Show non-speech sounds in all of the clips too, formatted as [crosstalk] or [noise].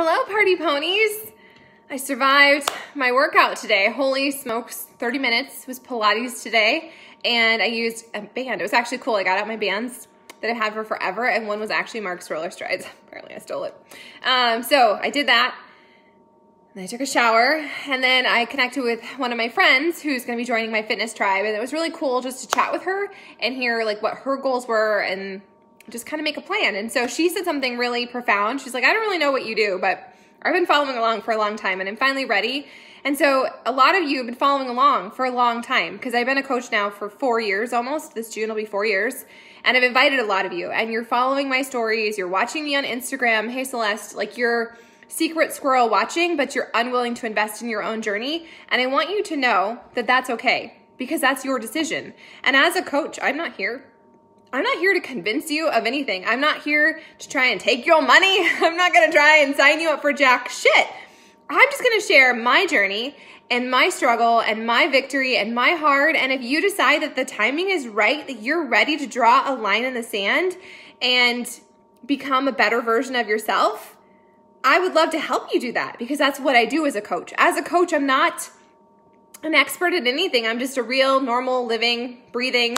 Hello, party ponies. I survived my workout today. Holy smokes, 30 minutes was Pilates today. And I used a band. It was actually cool. I got out my bands that I've had for forever, and one was actually Mark's Roller Strides. [laughs] Apparently, I stole it. Um, so I did that. And I took a shower, and then I connected with one of my friends who's going to be joining my fitness tribe, and it was really cool just to chat with her and hear like what her goals were and just kind of make a plan. And so she said something really profound. She's like, I don't really know what you do, but I've been following along for a long time and I'm finally ready. And so a lot of you have been following along for a long time because I've been a coach now for four years almost. This June will be four years. And I've invited a lot of you and you're following my stories. You're watching me on Instagram. Hey, Celeste, like you're secret squirrel watching, but you're unwilling to invest in your own journey. And I want you to know that that's okay because that's your decision. And as a coach, I'm not here I'm not here to convince you of anything. I'm not here to try and take your money. [laughs] I'm not going to try and sign you up for jack shit. I'm just going to share my journey and my struggle and my victory and my hard. And if you decide that the timing is right, that you're ready to draw a line in the sand and become a better version of yourself, I would love to help you do that because that's what I do as a coach. As a coach, I'm not an expert at anything. I'm just a real, normal, living, breathing,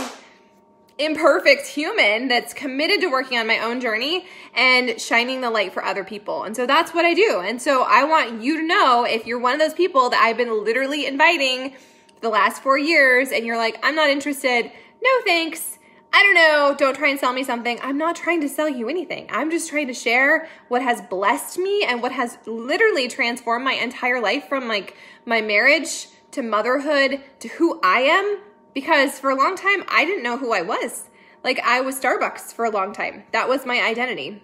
imperfect human that's committed to working on my own journey and shining the light for other people. And so that's what I do. And so I want you to know if you're one of those people that I've been literally inviting the last four years and you're like, I'm not interested, no thanks. I don't know, don't try and sell me something. I'm not trying to sell you anything. I'm just trying to share what has blessed me and what has literally transformed my entire life from like my marriage to motherhood to who I am because for a long time I didn't know who I was. Like I was Starbucks for a long time. That was my identity.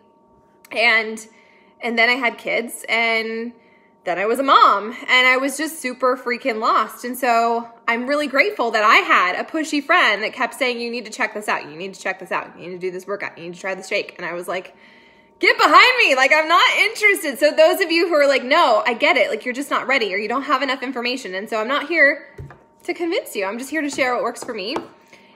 And and then I had kids and then I was a mom and I was just super freaking lost. And so I'm really grateful that I had a pushy friend that kept saying, You need to check this out. You need to check this out. You need to do this workout. You need to try the shake. And I was like, Get behind me. Like, I'm not interested. So, those of you who are like, No, I get it. Like, you're just not ready or you don't have enough information. And so, I'm not here to convince you. I'm just here to share what works for me.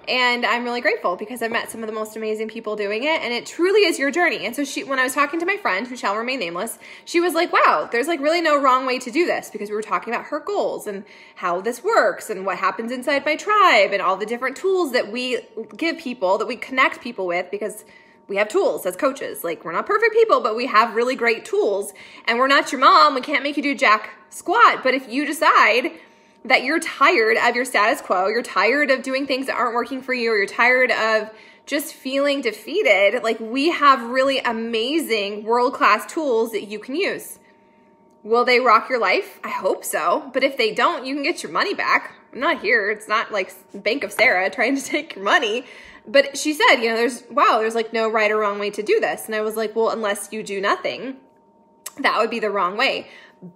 And I'm really grateful because I've met some of the most amazing people doing it and it truly is your journey. And so she when I was talking to my friend who shall remain nameless, she was like, "Wow, there's like really no wrong way to do this" because we were talking about her goals and how this works and what happens inside my tribe and all the different tools that we give people that we connect people with because we have tools as coaches. Like we're not perfect people, but we have really great tools. And we're not your mom. We can't make you do jack squat, but if you decide that you're tired of your status quo, you're tired of doing things that aren't working for you, or you're tired of just feeling defeated, like we have really amazing world class tools that you can use. Will they rock your life? I hope so. But if they don't, you can get your money back. I'm not here. It's not like Bank of Sarah trying to [laughs] take your money. But she said, you know, there's, wow, there's like no right or wrong way to do this. And I was like, well, unless you do nothing, that would be the wrong way.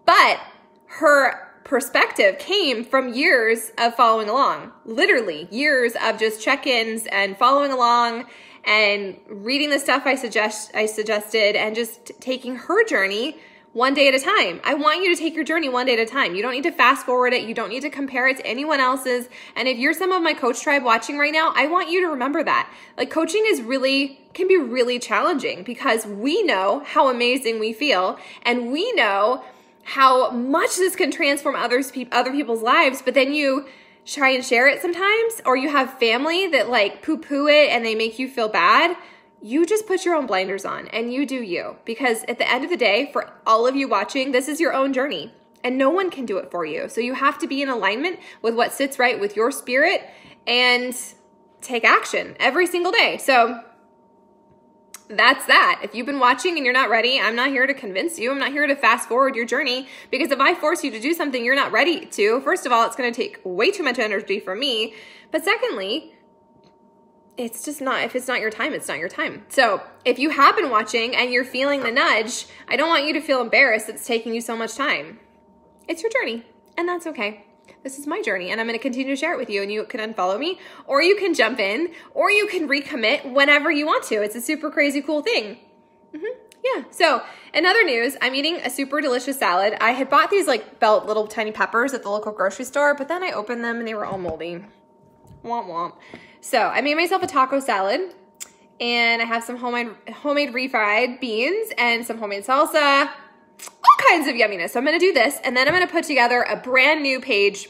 But her perspective came from years of following along, literally years of just check-ins and following along and reading the stuff I suggest I suggested and just taking her journey one day at a time. I want you to take your journey one day at a time. You don't need to fast forward it. You don't need to compare it to anyone else's. And if you're some of my coach tribe watching right now, I want you to remember that. Like coaching is really can be really challenging because we know how amazing we feel and we know how much this can transform others other people's lives, but then you try and share it sometimes, or you have family that like poo poo it and they make you feel bad. You just put your own blinders on and you do you. Because at the end of the day, for all of you watching, this is your own journey and no one can do it for you. So you have to be in alignment with what sits right with your spirit and take action every single day. So that's that. If you've been watching and you're not ready, I'm not here to convince you. I'm not here to fast forward your journey because if I force you to do something you're not ready to, first of all, it's going to take way too much energy from me. But secondly, it's just not, if it's not your time, it's not your time. So if you have been watching and you're feeling the nudge, I don't want you to feel embarrassed it's taking you so much time. It's your journey, and that's okay this is my journey and I'm going to continue to share it with you and you can unfollow me or you can jump in or you can recommit whenever you want to. It's a super crazy cool thing. Mm-hmm. Yeah. So in other news, I'm eating a super delicious salad. I had bought these like belt little tiny peppers at the local grocery store, but then I opened them and they were all moldy. Womp womp. So I made myself a taco salad and I have some homemade homemade refried beans and some homemade salsa all kinds of yumminess. So I'm gonna do this and then I'm gonna put together a brand new page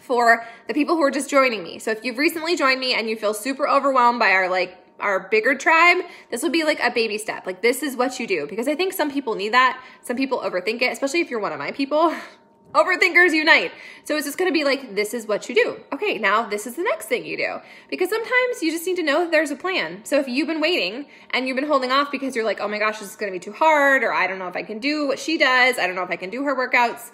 for the people who are just joining me. So if you've recently joined me and you feel super overwhelmed by our like our bigger tribe, this will be like a baby step. Like this is what you do because I think some people need that. Some people overthink it, especially if you're one of my people. [laughs] Overthinkers unite. So it's just gonna be like, this is what you do. Okay, now this is the next thing you do. Because sometimes you just need to know that there's a plan. So if you've been waiting and you've been holding off because you're like, oh my gosh, this is gonna be too hard, or I don't know if I can do what she does, I don't know if I can do her workouts,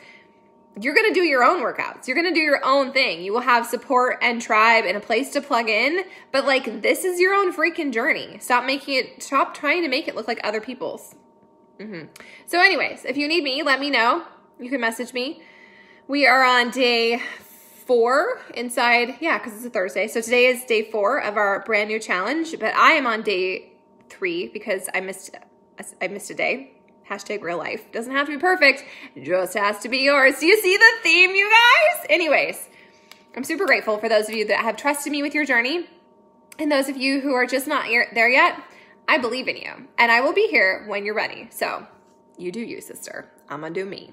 you're gonna do your own workouts. You're gonna do your own thing. You will have support and tribe and a place to plug in, but like this is your own freaking journey. Stop making it, stop trying to make it look like other people's. Mm-hmm. So, anyways, if you need me, let me know. You can message me. We are on day four inside, yeah, because it's a Thursday. So today is day four of our brand new challenge, but I am on day three because I missed I missed a day. Hashtag real life. Doesn't have to be perfect, just has to be yours. Do you see the theme, you guys? Anyways, I'm super grateful for those of you that have trusted me with your journey. And those of you who are just not there yet, I believe in you. And I will be here when you're ready. So you do you, sister. I'm gonna do me.